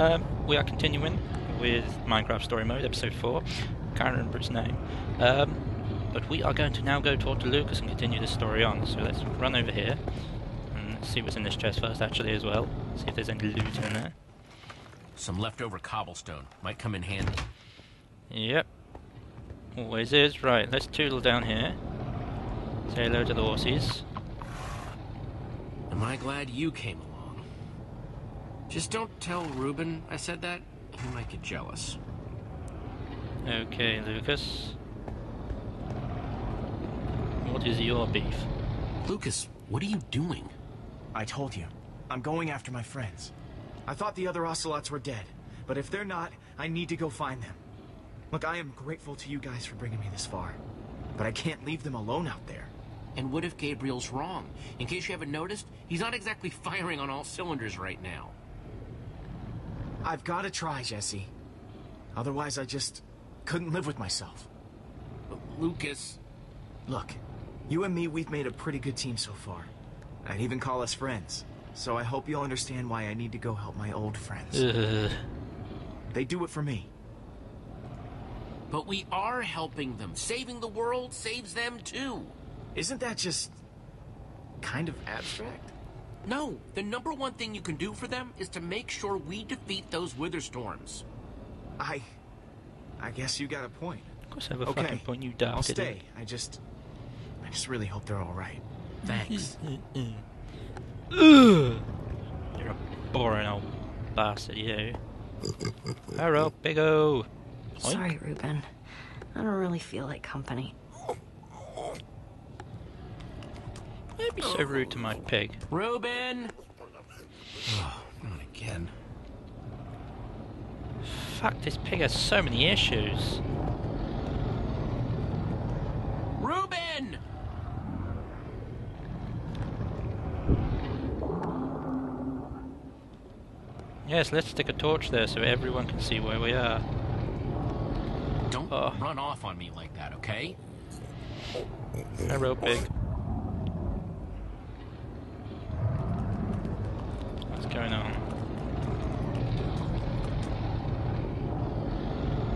Um, we are continuing with Minecraft Story Mode, Episode 4. Can't remember its name. Um, but we are going to now go talk to Lukas and continue this story on. So let's run over here and see what's in this chest first, actually, as well. See if there's any loot in there. Some leftover cobblestone might come in handy. Yep. Always is. Right, let's toodle down here. Say hello to the horses. Am I glad you came along? Just don't tell Reuben I said that. He might get jealous. Okay, Lukas. What is your beef? Lukas, what are you doing? I told you. I'm going after my friends. I thought the other ocelots were dead, but if they're not, I need to go find them. Look, I am grateful to you guys for bringing me this far, but I can't leave them alone out there. And what if Gabriel's wrong? In case you haven't noticed, he's not exactly firing on all cylinders right now. I've got to try, Jesse. Otherwise, I just couldn't live with myself. But Lukas, Look, you and me, we've made a pretty good team so far. I'd even call us friends. So I hope you'll understand why I need to go help my old friends. Ugh. They do it for me. but we are helping them. Saving the world saves them too. Isn't that just kind of abstract? No, the number one thing you can do for them is to make sure we defeat those wither storms. I. I guess you got a point. Of course, I have a Okay, fucking point, you daft I'll idiot. stay. I just. I just really hope they're all right. Thanks. You're a boring old bastard, you. Hello, Big O. Sorry, Reuben. I don't really feel like company. Don't be so rude to my pig. Reuben! Oh, not again. Fuck, this pig has so many issues. Reuben! Yes, let's stick a torch there so everyone can see where we are. Don't Oh. run off on me like that, okay? Hello, pig. What's going on?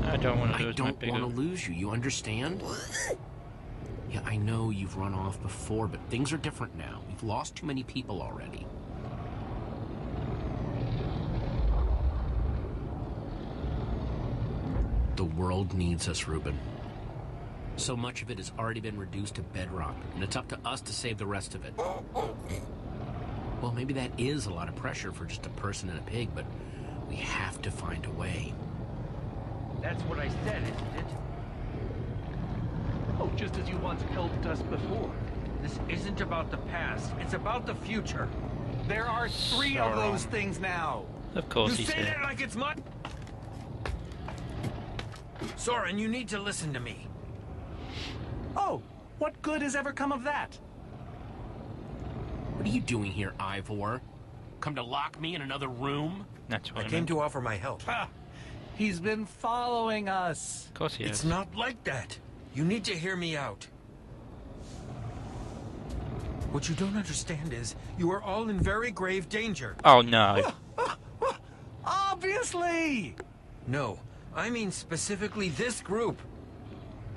I don't want to I lose my don't want to lose you, you understand? Yeah, I know you've run off before, but things are different now. We've lost too many people already. The world needs us, Reuben. So much of it has already been reduced to bedrock, and it's up to us to save the rest of it. Well, maybe that is a lot of pressure for just a person and a pig, but we have to find a way. That's what I said, isn't it? Oh, just as you once helped us before. This isn't about the past, it's about the future. There are three of those things now. Of course you he's say here. that like it's my... Soren, you need to listen to me. Oh, what good has ever come of that? What are you doing here, Ivor? Come to lock me in another room? That's what I I, came meant. to offer my help. Ha! He's been following us. Of course he It's is. not like that. You need to hear me out. What you don't understand is you are all in very grave danger. Oh no. Obviously! No, I mean specifically this group.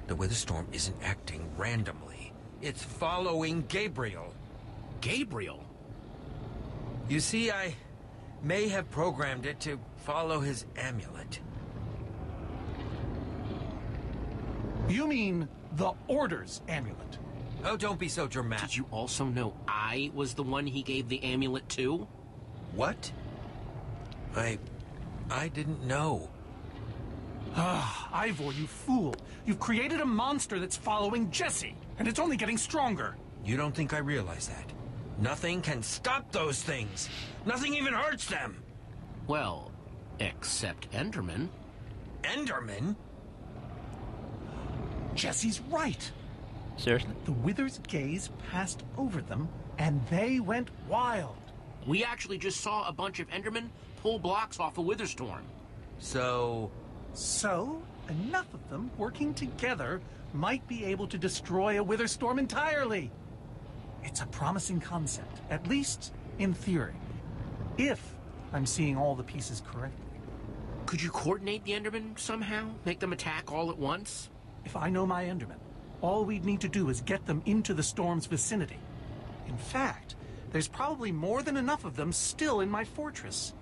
The Witherstorm isn't acting randomly. It's following Gabriel. Gabriel? You see, I may have programmed it to follow his amulet. You mean the Order's amulet? Oh, don't be so dramatic. Did you also know I was the one he gave the amulet to? What? I... I didn't know. Ah, Ivor, you fool. You've created a monster that's following Jesse, and it's only getting stronger. You don't think I realize that? Nothing can stop those things. Nothing even hurts them. Well, except Enderman. Enderman? Jesse's right. Seriously? The Wither's gaze passed over them, and they went wild. We actually just saw a bunch of Endermen pull blocks off a Witherstorm. So... So, enough of them working together might be able to destroy a Witherstorm entirely. It's a promising concept, at least in theory. If I'm seeing all the pieces correctly. Could you coordinate the Endermen somehow? Make them attack all at once? If I know my Endermen, all we'd need to do is get them into the storm's vicinity. In fact, there's probably more than enough of them still in my fortress.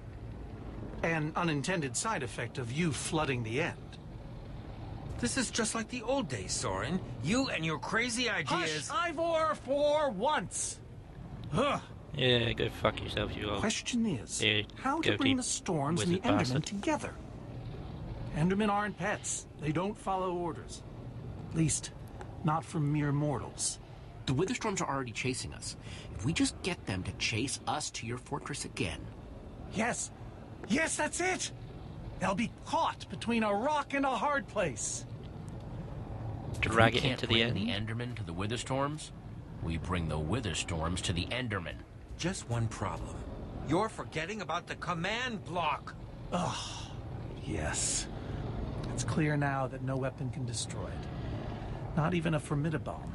An unintended side effect of you flooding the end. This is just like the old days, Soren. You and your crazy ideas. Hush, Ivor, for once! Ugh. Yeah, go fuck yourself, you old. Question is, Yeah, how to goatee bring the storms and the wizard Endermen bastard. together? Endermen aren't pets. They don't follow orders. At least, not from mere mortals. The Witherstorms are already chasing us. If we just get them to chase us to your fortress again, Yes, yes, that's it! They'll be caught between a rock and a hard place. Drag we it can't into the bring end. the Endermen to the Witherstorms. We bring the Witherstorms to the Endermen. Just one problem. You're forgetting about the command block. Yes. It's clear now that no weapon can destroy it. Not even a formidi-bomb.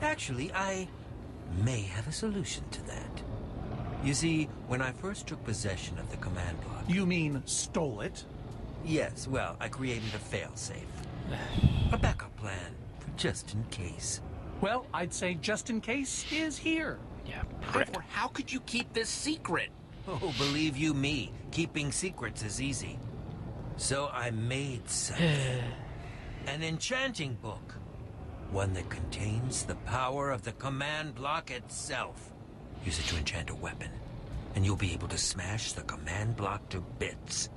Actually, I may have a solution to that. You see, when I first took possession of the command block, You mean stole it? yes, well, I created a failsafe. a backup plan, for just in case. Well, I'd say just in case is here. Yeah, prick. Ivor, how could you keep this secret? Oh, believe you me, keeping secrets is easy. So I made something. An enchanting book. One that contains the power of the command block itself. Use it to enchant a weapon, and you'll be able to smash the command block to bits.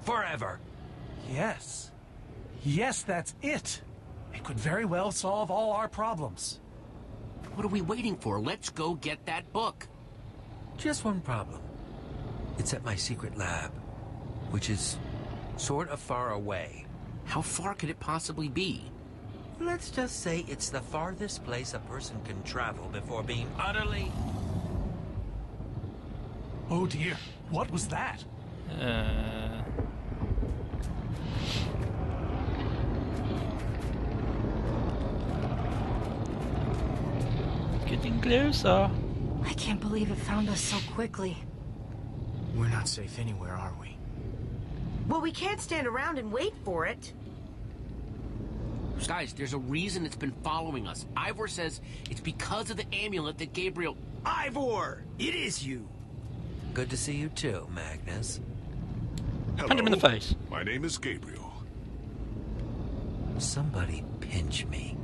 Forever. Yes. Yes, that's it. It could very well solve all our problems. What are we waiting for? Let's go get that book. Just one problem. It's at my secret lab, which is sort of far away. How far could it possibly be? Let's just say it's the farthest place a person can travel before being utterly. Oh dear, what was that? Uh, getting closer. I can't believe it found us so quickly. We're not safe anywhere, are we? Well, we can't stand around and wait for it. Guys, there's a reason it's been following us. Ivor says it's because of the amulet that Gabriel. Ivor, it is you. Good to see you too, Magnus. Punch him in the face. My name is Gabriel. Somebody pinch me.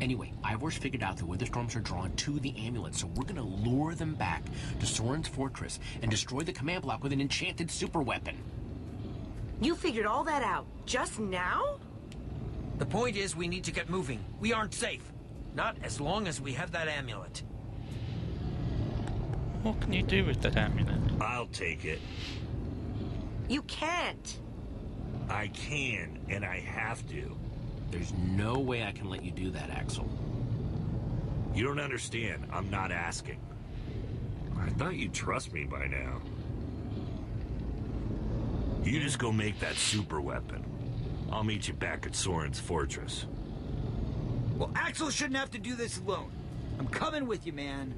Anyway, Ivor's figured out the Witherstorms are drawn to the amulet, so we're gonna lure them back to Soren's fortress and destroy the command block with an enchanted super weapon. You figured all that out just now? The point is, we need to get moving. We aren't safe. Not as long as we have that amulet. What can you do with that amulet? I'll take it. You can't. I can, and I have to. There's no way I can let you do that, Axel. You don't understand. I'm not asking. I thought you'd trust me by now. You just go make that super weapon. I'll meet you back at Soren's fortress. Well, Axel shouldn't have to do this alone. I'm coming with you, man.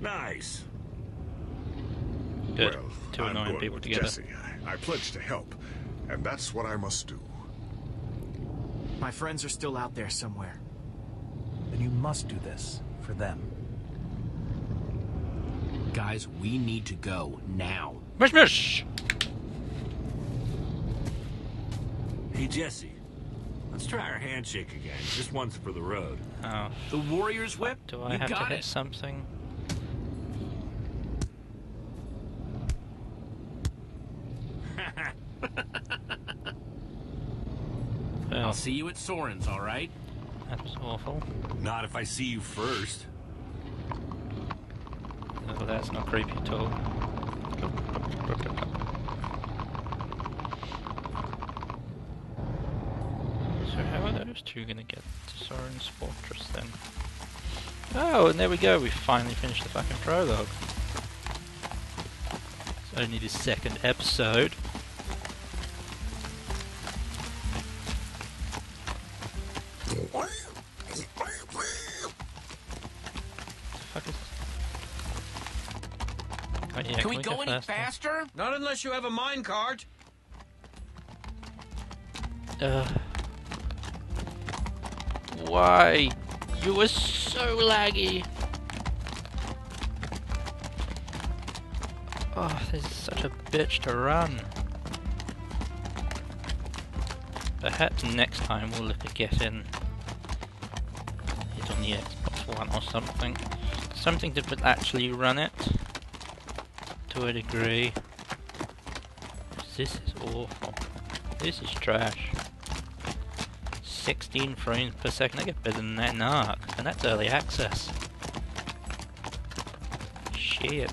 Nice. Good. Well, Two I'm annoying going people with together. Jesse. I, I pledge to help, and that's what I must do. My friends are still out there somewhere. Then you must do this for them. Guys, we need to go now. Mush mush! Hey, Jesse. Let's try our handshake again, just once for the road. Oh, The Warrior's Whip? do I you have to hit it. something? I'll see you at Soren's, all right? That's awful. Not if I see you first. Oh, that's not creepy at all. So how are two gonna get to Soren's fortress then? Oh, and there we go, we finally finished the fucking prologue. It's only the second episode. Oh, yeah, can we go go any faster? faster? Not unless you have a minecart. Uh, why? You were so laggy. Oh, this is such a bitch to run. Perhaps next time we'll look at getting it on the Xbox One or something. Something that would actually run it to a degree. This is awful. This is trash. 16 frames per second. I get better than that in Ark, and that's early access. Shit.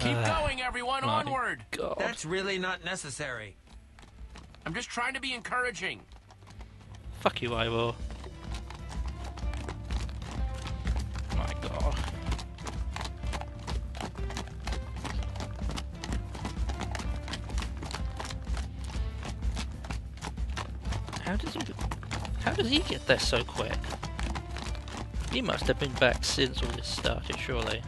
Keep Ah, going, everyone. my Onward. God. That's really not necessary. I'm just trying to be encouraging. Fuck you, Ivor. How does he how does he get there so quick? He must have been back since all this started, surely.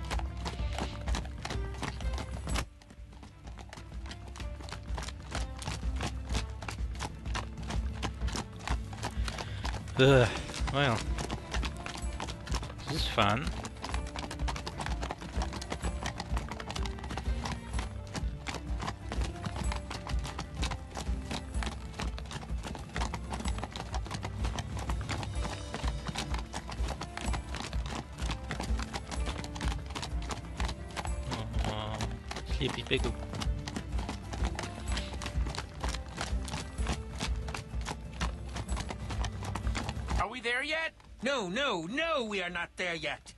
Ugh, well. This is fun. Pickle. Are we there yet? No, no, no, we are not there yet.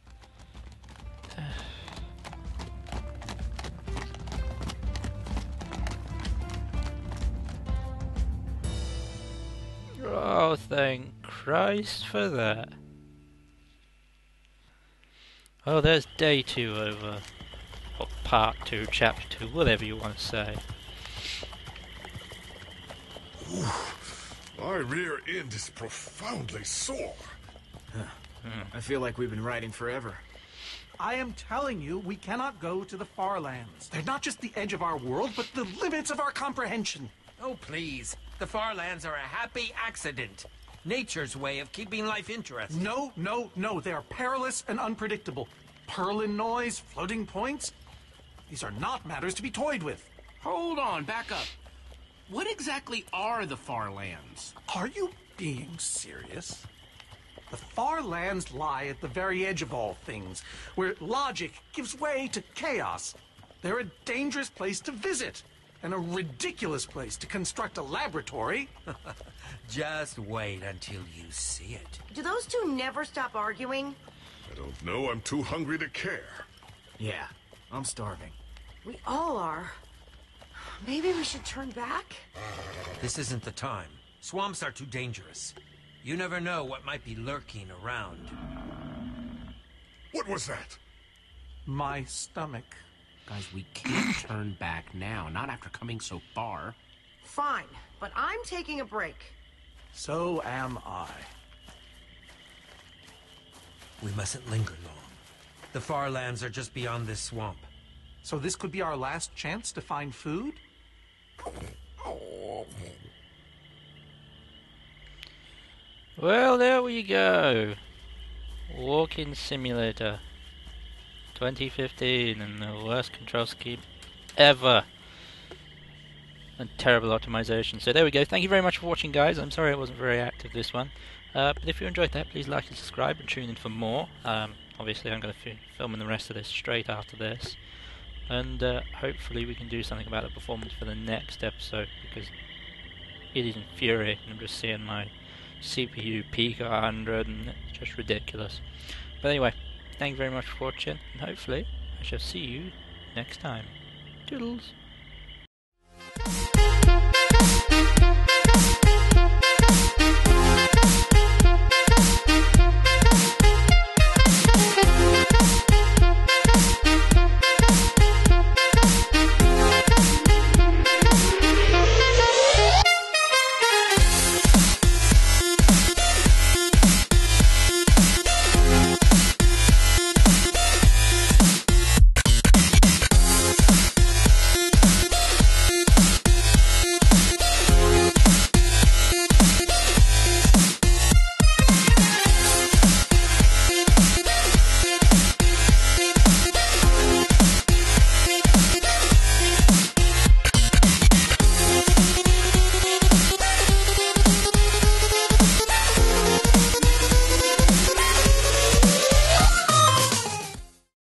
Oh, thank Christ for that. Oh, there's day two over. Or part two, chapter two, whatever you want to say. My rear end is profoundly sore. Hmm, I feel like we've been riding forever. I am telling you, we cannot go to the far lands. They're not just the edge of our world, but the limits of our comprehension. Oh, please. The far lands are a happy accident. Nature's way of keeping life interesting. No, no, no. They are perilous and unpredictable. Perlin noise, floating points. These are not matters to be toyed with. Hold on, back up. What exactly are the far lands? Are you being serious? The far lands lie at the very edge of all things, where logic gives way to chaos. They're a dangerous place to visit, and a ridiculous place to construct a laboratory. Just wait until you see it. Do those two never stop arguing? I don't know, I'm too hungry to care. Yeah, I'm starving. We all are. Maybe we should turn back? This isn't the time. Swamps are too dangerous. You never know what might be lurking around. What was that? My stomach. Guys, we can't turn back now, not after coming so far. Fine, but I'm taking a break. So am I. We mustn't linger long. The far lands are just beyond this swamp. So this could be our last chance to find food? Well, there we go. Walking Simulator 2015 and the worst control scheme ever. And terrible optimization. So there we go. Thank you very much for watching, guys. I'm sorry I wasn't very active this one. Uh, but if you enjoyed that, please like and subscribe and tune in for more. Um, obviously, I'm going to f- film the rest of this straight after this. And uh, hopefully, we can do something about the performance for the next episode because it is infuriating. I'm just seeing my CPU peak at 100 and it's just ridiculous. But anyway, thank you very much for watching and hopefully I shall see you next time. Toodles!